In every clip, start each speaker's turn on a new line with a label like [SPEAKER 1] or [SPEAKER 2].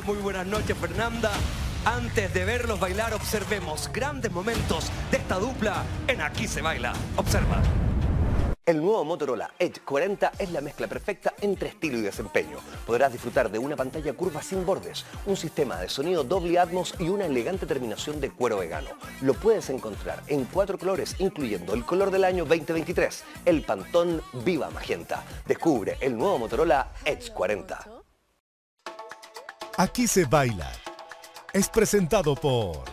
[SPEAKER 1] Muy buenas noches, Fernanda. Antes de verlos bailar, observemos grandes momentos de esta dupla en Aquí se baila. Observa. El nuevo Motorola Edge 40 es la mezcla perfecta entre estilo y desempeño. Podrás disfrutar de una pantalla curva sin bordes, un sistema de sonido doble Atmos y una elegante terminación de cuero vegano. Lo puedes encontrar en cuatro colores, incluyendo el color del año 2023, el Pantón Viva Magenta. Descubre el nuevo Motorola Edge 40.
[SPEAKER 2] Aquí se baila. Es presentado por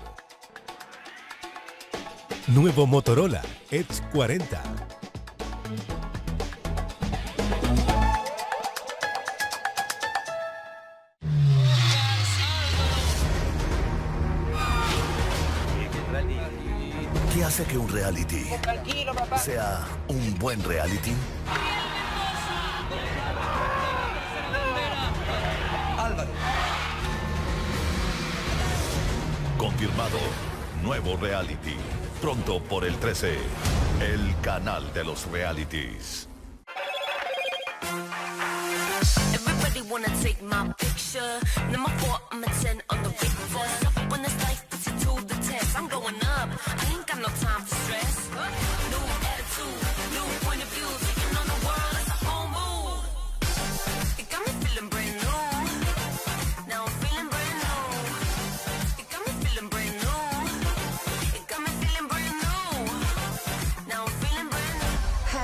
[SPEAKER 2] Nuevo Motorola Edge 40.
[SPEAKER 3] ¿Qué hace que un reality sea un buen reality? Confirmado. Nuevo reality. Pronto por el 13. El canal de los realities.
[SPEAKER 4] Everybody wanna take my picture. Number four, I'm a 10 on the Richter.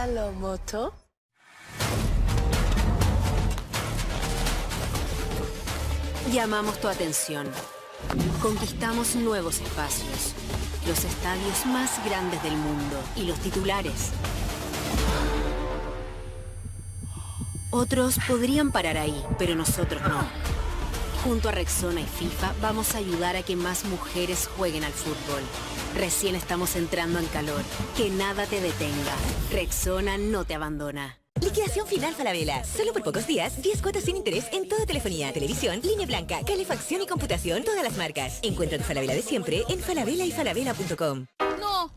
[SPEAKER 4] New.
[SPEAKER 5] Hello, Moto.
[SPEAKER 6] Llamamos tu atención. Conquistamos nuevos espacios, los estadios más grandes del mundo y los titulares. Otros podrían parar ahí, pero nosotros no. Junto a Rexona y FIFA vamos a ayudar a que más mujeres jueguen al fútbol. Recién estamos entrando en calor. Que nada te detenga. Rexona no te abandona.
[SPEAKER 7] Liquidación final Falabella. Solo por pocos días, 10 cuotas sin interés en toda telefonía, televisión, línea blanca, calefacción y computación, todas las marcas. Encuentra tu Falabella de siempre en falabella y falabella.com.
[SPEAKER 5] No.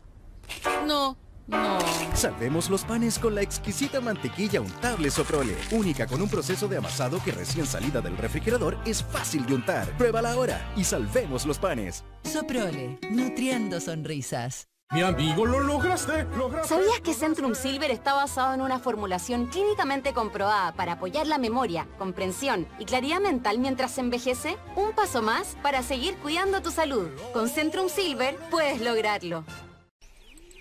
[SPEAKER 5] No. No.
[SPEAKER 8] Salvemos los panes con la exquisita mantequilla untable Soprole. Única con un proceso de amasado que recién salida del refrigerador es fácil de untar. Pruébala ahora y salvemos los panes.
[SPEAKER 9] Soprole, nutriendo sonrisas.
[SPEAKER 10] Mi amigo, lo lograste, lograste.
[SPEAKER 11] ¿Sabías que Centrum Silver está basado en una formulación clínicamente comprobada para apoyar la memoria, comprensión y claridad mental mientras se envejece? Un paso más para seguir cuidando tu salud. Con Centrum Silver puedes lograrlo.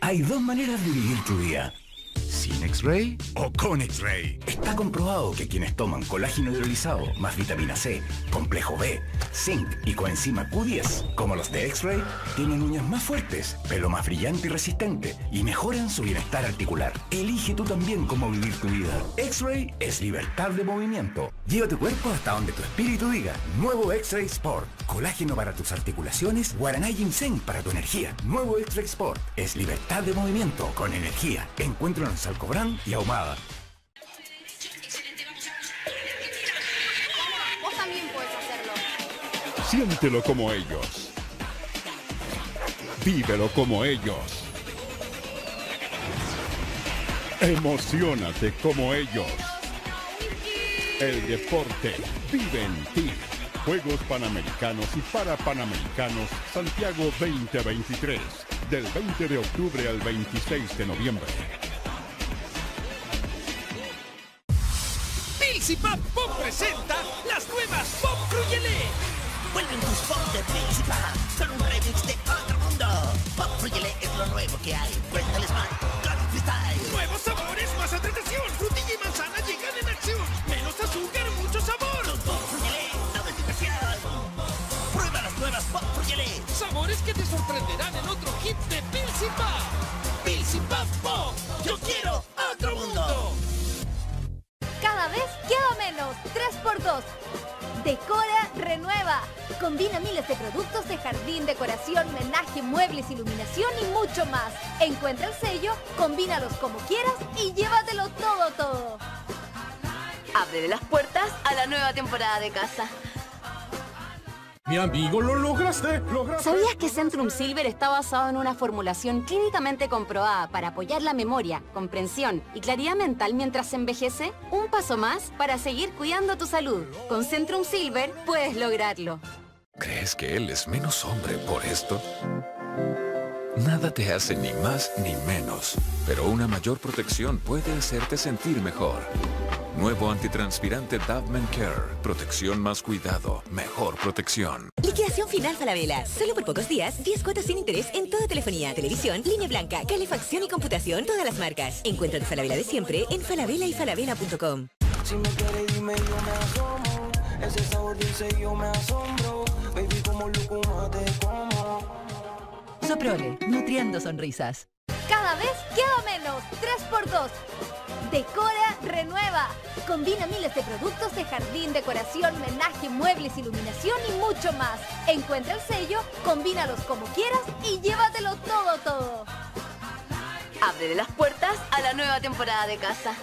[SPEAKER 12] Hay dos maneras de vivir tu día. Sin X-Ray o con X-Ray. Está comprobado que quienes toman colágeno hidrolizado más vitamina C, complejo B, zinc y coenzima Q10, como los de X-Ray, tienen uñas más fuertes, pelo más brillante y resistente y mejoran su bienestar articular. Elige tú también cómo vivir tu vida. X-Ray es libertad de movimiento. Lleva tu cuerpo hasta donde tu espíritu diga. Nuevo X-Ray Sport. Colágeno para tus articulaciones, Guaraná Ginseng para tu energía. Nuevo X-Ray Sport es libertad de movimiento con energía. Encuéntranos en Salcobrán y Ahumada.
[SPEAKER 11] Vos también puedes hacerlo.
[SPEAKER 10] Siéntelo como ellos. Vívelo como ellos. Emocionate como ellos. El deporte vive en ti. Juegos Panamericanos y Parapanamericanos Santiago 2023. Del 20 de octubre al 26 de noviembre.
[SPEAKER 13] Pilsi Pop Pop presenta las nuevas Pop Cruyele.
[SPEAKER 14] Vuelven tus pop de Principal con un remix de otro mundo. Pop Fruyele es lo nuevo que hay.
[SPEAKER 13] Sabores que te sorprenderán en otro hit de Pilsi Pop. Pilsi Pop Pop. Yo quiero otro mundo.
[SPEAKER 11] Cada vez queda menos. 3x2. Decora, renueva. Combina miles de productos de jardín, decoración, menaje, muebles, iluminación y mucho más. Encuentra el sello, combínalos como quieras y llévatelo todo, todo.
[SPEAKER 15] Abre las puertas a la nueva temporada de casa.
[SPEAKER 16] Mi amigo, lo lograste, lograste.
[SPEAKER 15] ¿Sabías que Centrum Silver está basado en una formulación clínicamente comprobada para apoyar la memoria, comprensión y claridad mental mientras se envejece? Un paso más para seguir cuidando tu salud. Con Centrum Silver puedes lograrlo.
[SPEAKER 17] ¿Crees que él es menos hombre por esto? Nada te hace ni más ni menos, pero una mayor protección puede hacerte sentir mejor. Nuevo antitranspirante Davman Care. Protección más cuidado, mejor protección.
[SPEAKER 7] Liquidación final Falabella. Solo por pocos días, 10 cuotas sin interés en toda telefonía, televisión, línea blanca, calefacción y computación, todas las marcas. Encuentra tu Falabella de siempre en falabella y falabella.com.
[SPEAKER 18] Si me quieres dime yo me asomo Ese sabor dulce yo me asombro Baby como lúcuma te como
[SPEAKER 9] Soprole, nutriendo sonrisas.
[SPEAKER 11] Cada vez queda menos. 3x2. Decora, renueva. Combina miles de productos de jardín, decoración, menaje, muebles, iluminación y mucho más. Encuentra el sello, combínalos como quieras y llévatelo todo, todo.
[SPEAKER 19] Abre las puertas a la nueva temporada de casa.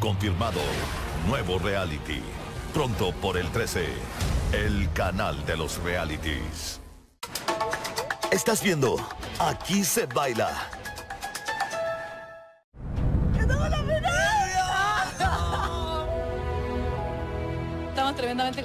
[SPEAKER 3] Confirmado. Nuevo reality. Pronto por el 13. El canal de los realities.
[SPEAKER 20] Estás viendo Aquí se baila.
[SPEAKER 13] Estamos tremendamente